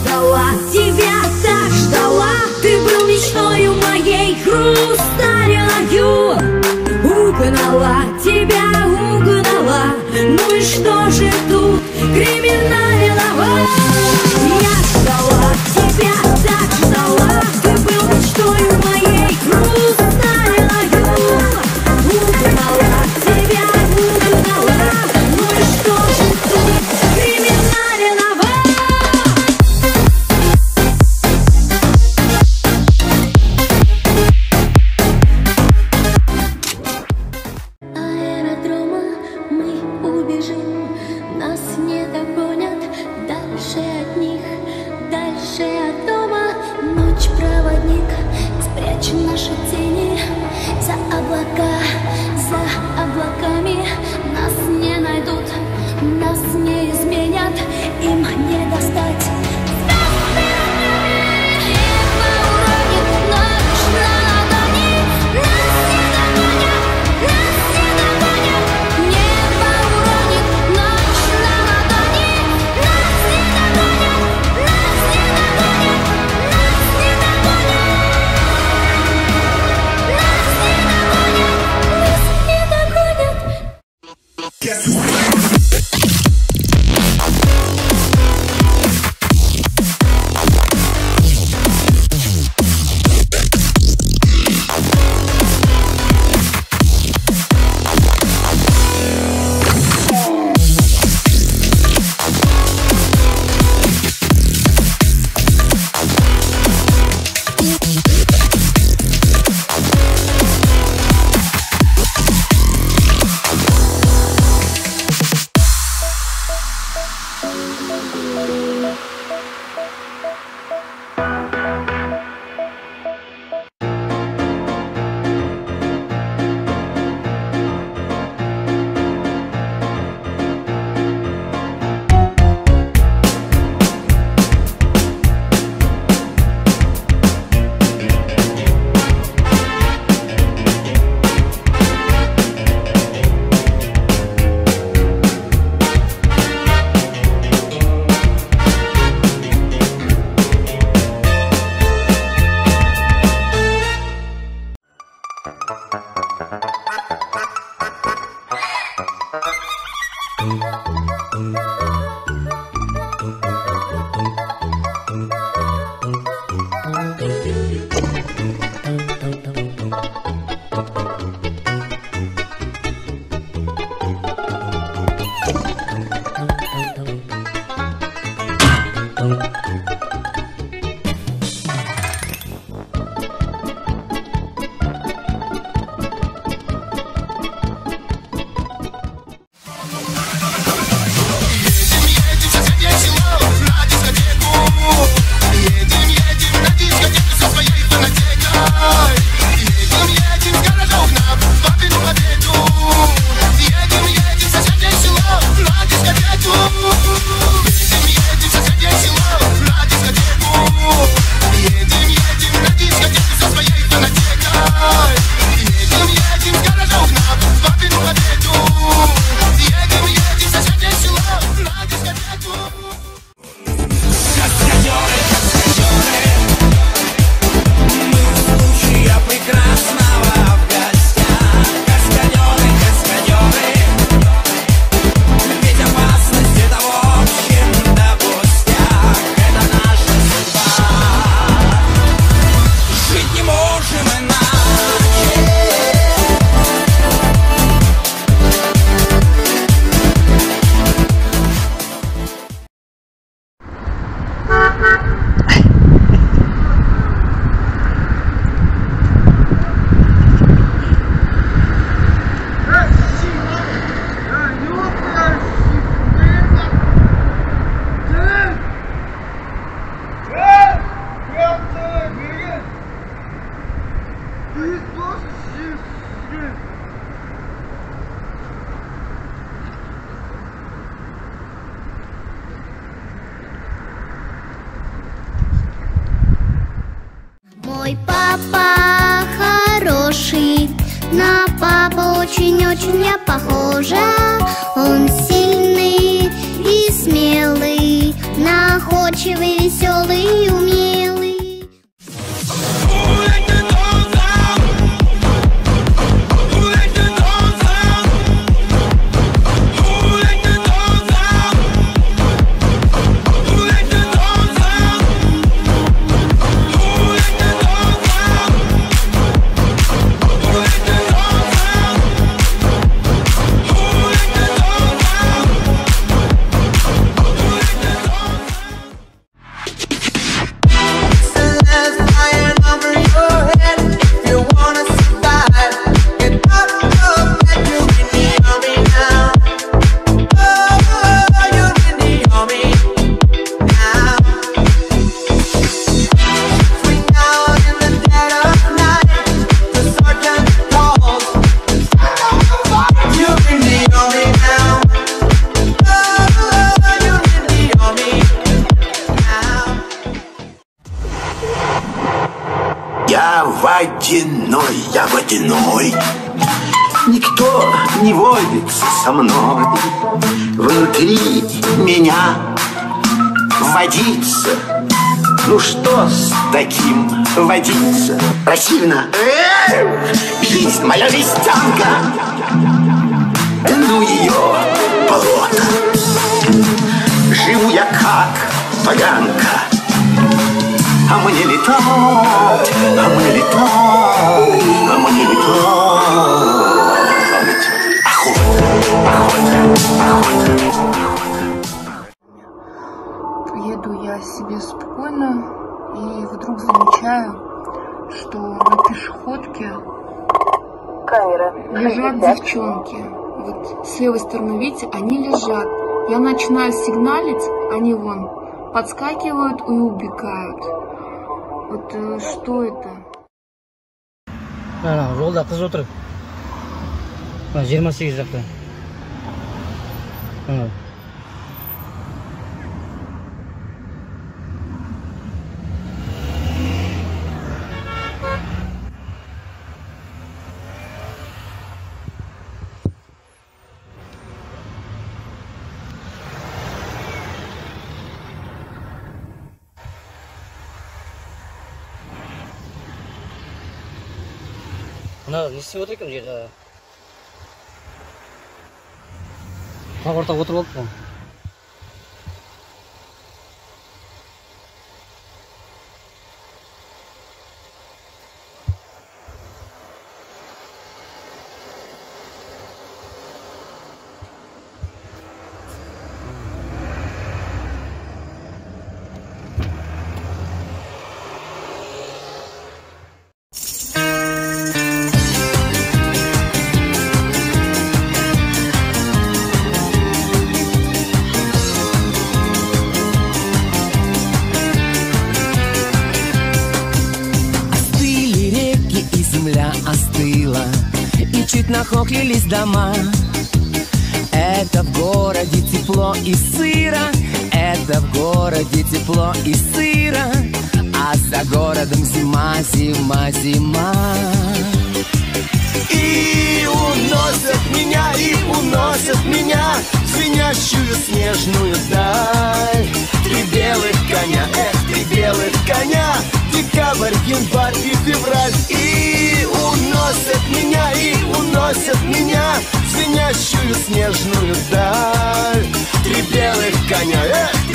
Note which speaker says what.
Speaker 1: ждала, тебя так ждала. Ты был мечтою моей хрусталею Угнала, тебя угнала. Ну и что же тут криминального?
Speaker 2: прячем наши тени за Мой папа хороший, на папу очень-очень я похожа. Он
Speaker 3: водяной, я водяной Никто не водится со мной. Внутри меня водится. Ну что с таким водиться? Противно. Жизнь моя жестянка. Ну ее болото. Живу я как поганка. А мне летать, а мне летать,
Speaker 4: пешеходке лежат девчонки. Вот с левой стороны, видите, они лежат. Я начинаю сигналить, они вон подскакивают и убегают. Вот э, что это?
Speaker 5: ана жолда қыз отыр мына жиырма сегіз жақта мына не істеп отыр екен мына жерде тақ ортаға отырып алыпты
Speaker 6: чуть нахохлились дома. Это в городе тепло и сыро. Это в городе тепло и сыро. А за городом зима, зима, зима. И уносят меня, и уносят меня в Звенящую снежную даль. Три белых коня, эх, три белых коня. Декабрь, январь и февраль. И уносят меня, уносят меня в Звенящую снежную даль. Три белых коня, эх,